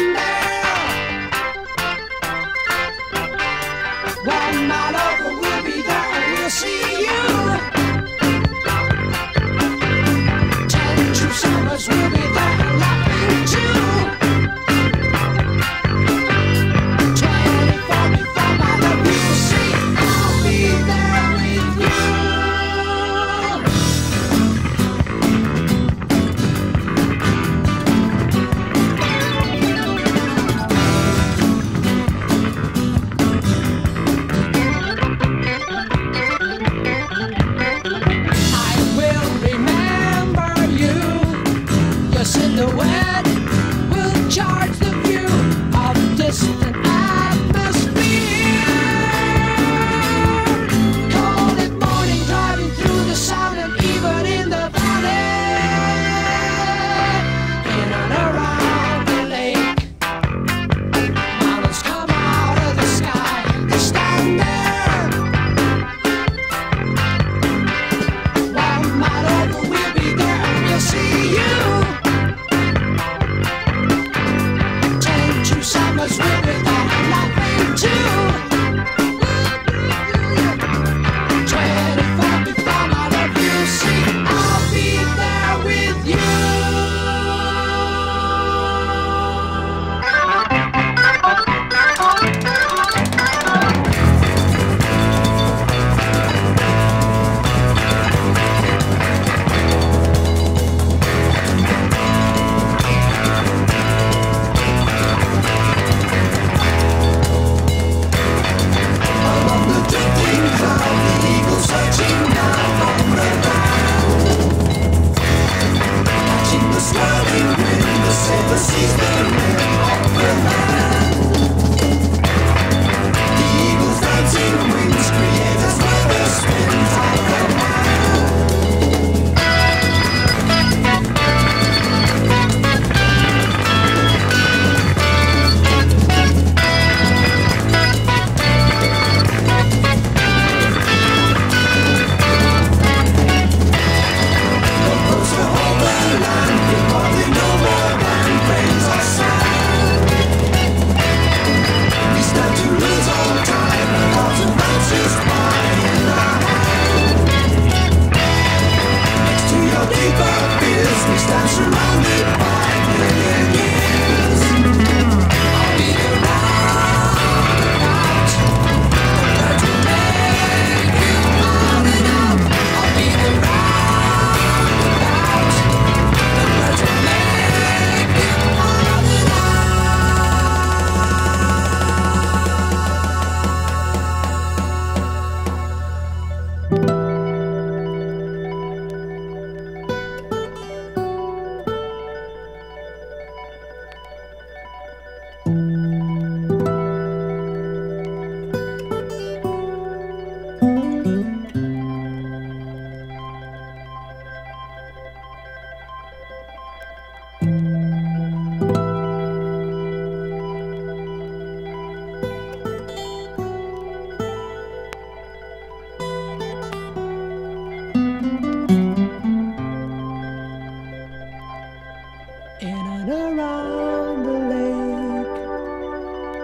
Música she's that surround me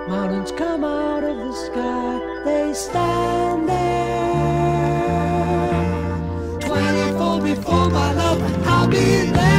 Mountains come out of the sky, they stand there. 24 before my love, I'll be there.